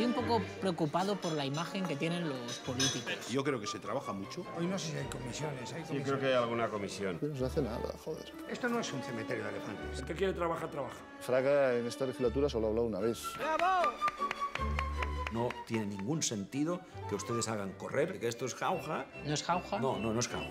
Estoy un poco preocupado por la imagen que tienen los políticos. Yo creo que se trabaja mucho. Hoy no sé si hay comisiones. ¿Hay Sí, creo que hay alguna comisión. No se hace nada, joder. Esto no es un cementerio de elefantes. El que quiere trabajar, trabaja. Fraga en esta legislatura solo ha hablado una vez. No tiene ningún sentido que ustedes hagan correr, que esto es jauja. ¿No es jauja? No, no, no es jauja.